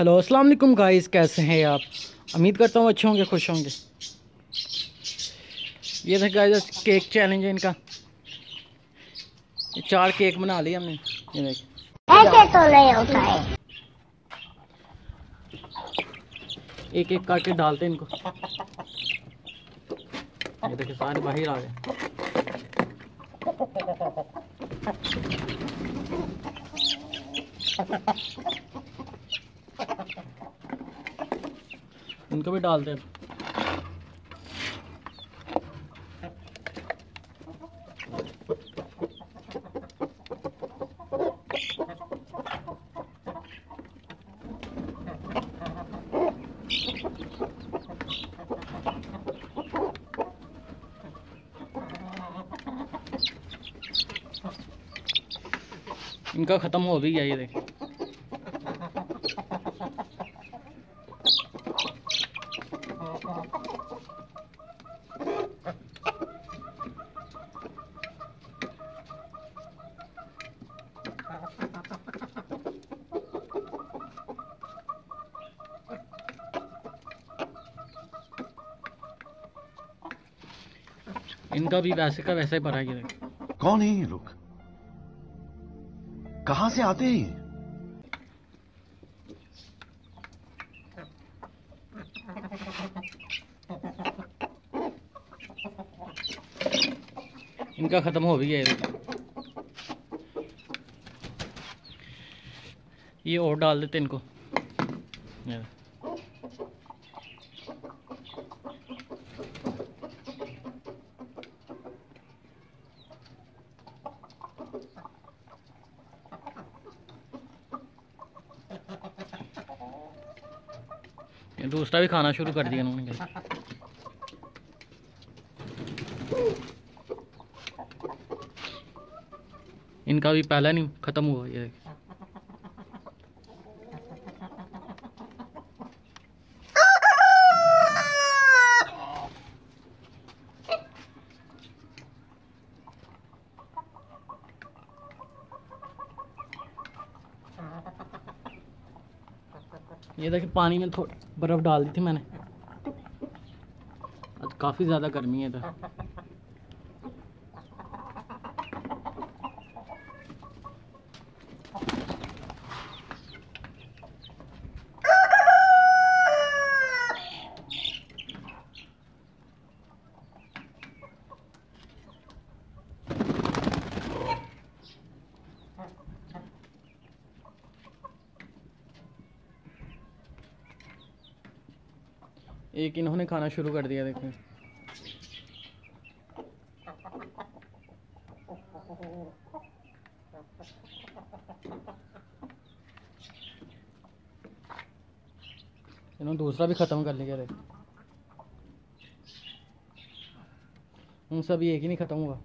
Hello अस्सलाम वालेकुम guys कैसे हैं आप? उम्मीद करता हूँ अच्छे होंगे खुश होंगे। ये देख गाइस केक चैलेंज है इनका। चार केक बना लिए हमने। ये देख। ऐसे तो नहीं होता है। एक एक करके डालते हैं इनको। ये देखिए सारे बाहर आ गए। इनको भी डालते हैं इनका ख़त्म हो भी गया ये देखिए इनका भी वैसे का वैसा ही भरा है कौन है ये लोग? कहाँ से आते हैं इनका ख़त्म हो भी गया ये ये और डाल देते इनको। ये दूसरा भी खाना शुरू कर दिया उन्होंने इनका भी पहला नहीं ख़त्म हुआ ये ये देखिए पानी में थोड़ी बर्फ़ डाल दी थी मैंने। आज काफ़ी ज़्यादा गर्मी है इधर। एक इन्होंने खाना शुरू कर दिया, देखें। इन्होंने दूसरा भी ख़त्म कर लिया, देख। उन सब एक ही नहीं ख़त्म हुआ।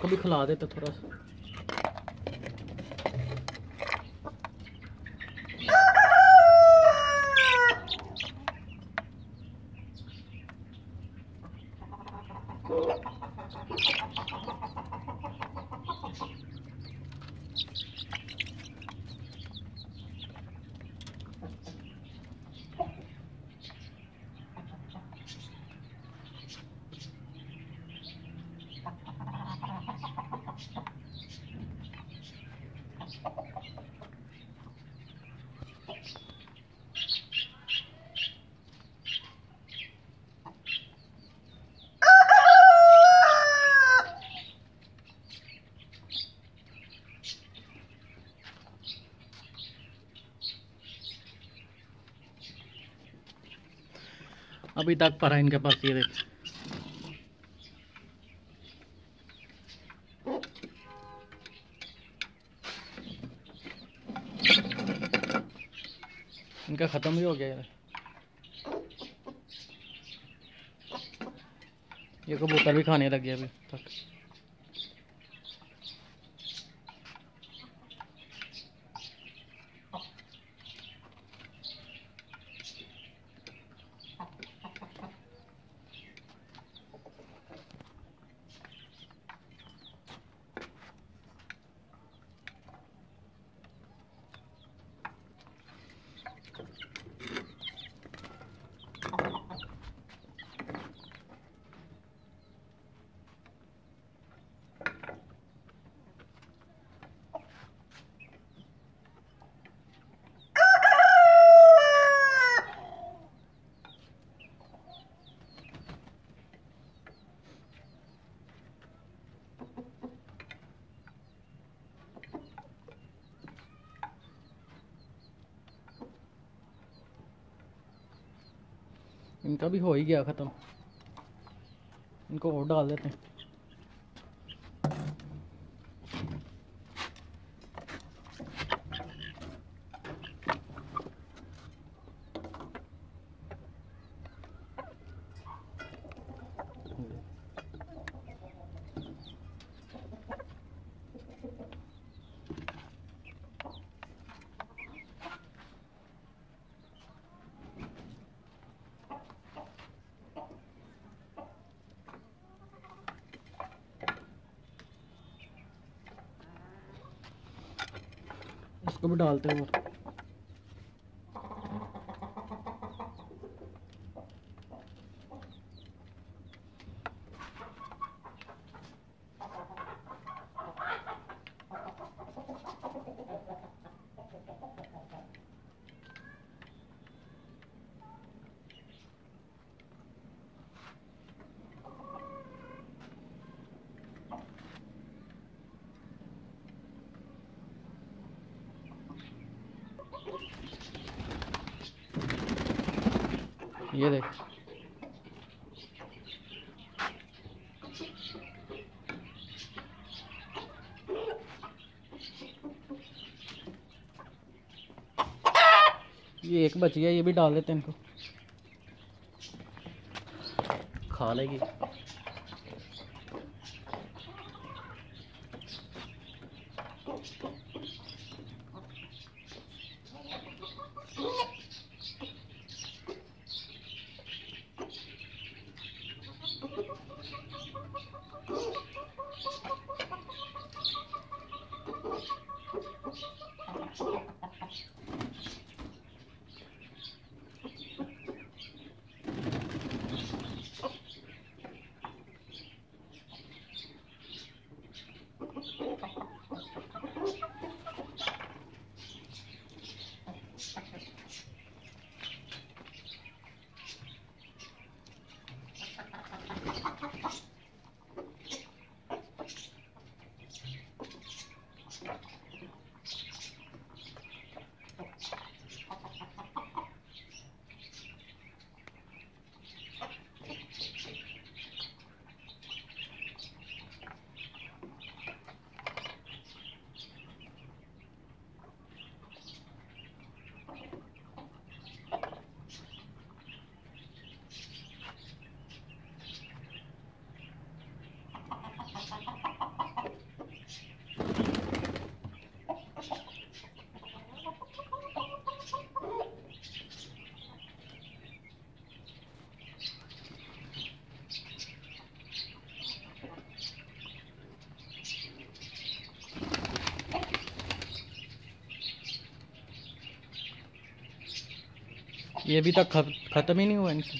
इसको भी खिला देते थोड़ा सा। अभी तक पर इनके पास, ये देख। इनका ख़त्म भी हो गया यार। ये कबूतर भी खाने लग गया अभी तक। इनका भी हो ही गया ख़त्म। इनको और डाल देते हैं। इसको भी डालते हैं ये देख। ये एक बच गया ये भी डाल देते हैं इनको। खा लेगी। ये अभी तक खत्म ही नहीं हुआ इनकी